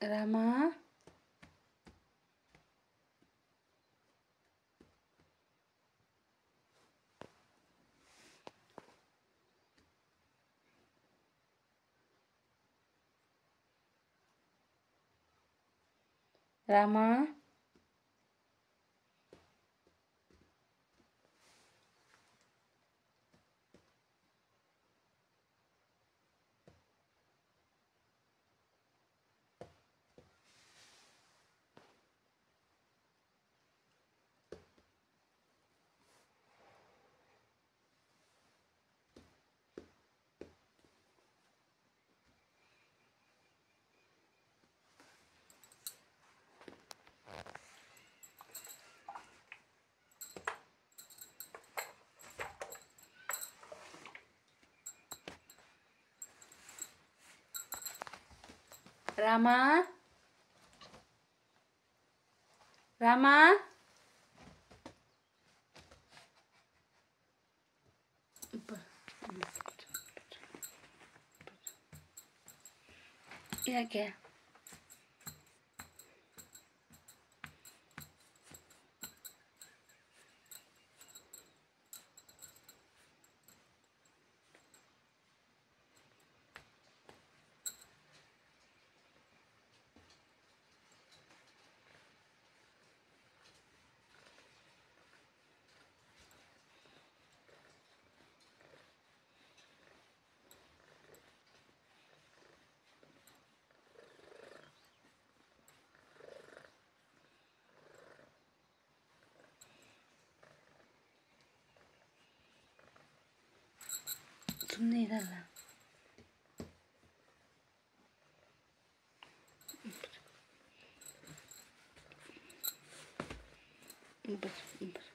రామా రామా రామా రామా ಯಾಕೆ Mírala. Bır.